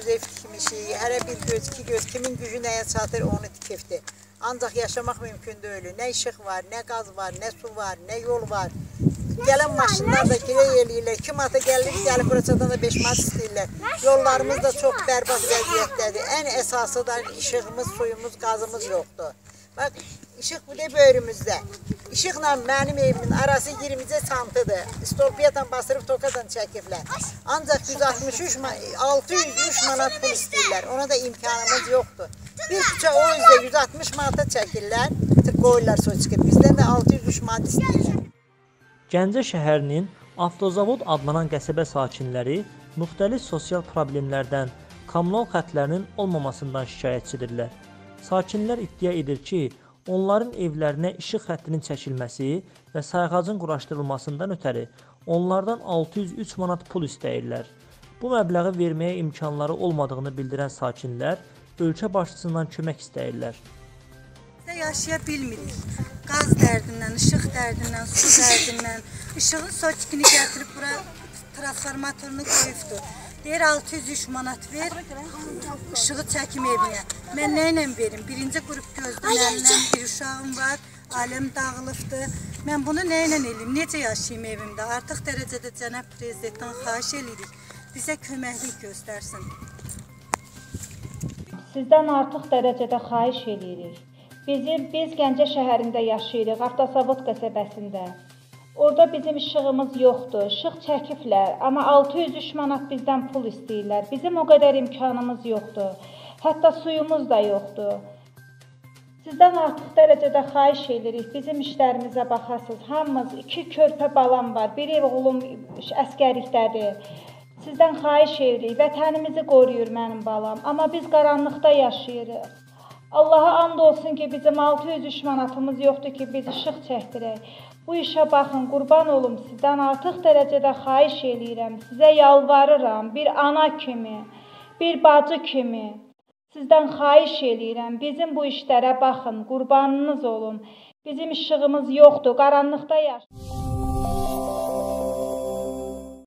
göz ev tikmişik, hərə bir göz, iki göz, kimin gücü nəyə çatır onu tikibdir. Ancaq yaşamaq mümkün deyil. Nə işıq var, nə qaz var, nə su var, nə yol var. Gələn maşınlar da girey eləyirlər. 2 manata gəlir, gəlib bura çatanda 5 manat istəyirlər. Yollarımız da çox bərbad vəziyyətdədir. Ən əsası da işığımız, suyumuz, qazımız yoxdur. Bax, işıq bu da böyrümüzdə. İşıqla mənim evimin arası 20 santıdır. Stolpiyadan basırıb tokadan çəkiblər. Ancaq 163 ma- 603 manat pul istəyirlər. Ona da imkanımız yoxdur. Bir küçə o üzdə 160 manata çəkirlər. Qoyurlar soçki. Bizdən də 603 manat istəyirlər. Gəncə şəhərinin Avtozavod adlanan qəsəbə sakinləri müxtəlif sosial problemlərdən, kommunal xətlərinin olmamasından şikayətçidirlər. Sakinlər iddia edir ki, onların evlərinə işıq xəttinin çəkilməsi və sayğacın quraşdırılmasından ötəri onlardan 603 manat pul istəyirlər. Bu məbləği verməyə imkanları olmadığını bildirən sakinlər ölkə başçısından kömək istəyirlər. Yaşaya bilmirik. Qaz dərdindən, işıq dərdindən, su dərdindən, işığın soçkini gətirib bura transformatorunu qoyubdu. Deyir 603 manat ver, işığı çəkim evinə. Mən nə ilə verim? Birinci qrup gözlənəndən bir uşağım var, aləm dağılıbdı. Mən bunu nə ilə eləyim? Necə yaşayım evimdə? Artıq dərəcədə cənab prezidentdən xahiş edirik. Bizə köməklik göstərsin. Sizdən artıq dərəcədə xahiş edirik. Bizim biz Gəncə şəhərində yaşayırıq, Avtosavod qəsəbəsində. Orada bizim işığımız yoxdur. İşıq çəkiblər, amma 603 manat bizdən pul istəyirlər. Bizim o qədər imkanımız yoxdur. Hətta suyumuz da yoxdur. Sizdən artıq dərəcədə xahiş edirik. Bizim işlərimizə baxasınız. Hamımız iki körpə balam var. Biri oğlum əskərlikdədir. Sizdən xahiş edirik. Vətənimizi qoruyur mənim balam. Amma biz qaranlıqda yaşayırıq. Allaha and olsun ki, bizim 603 manatımız yoxdur ki, biz işıq çəkdirək. Bu işə baxın, qurban olum sizdən artıq dərəcədə xahiş eləyirəm. Sizə yalvarıram, bir ana kimi, bir bacı kimi. Sizdən xahiş eləyirəm, bizim bu işlərə baxın, qurbanınız olum. Bizim işığımız yoxdur, qaranlıqda yaşayırıq.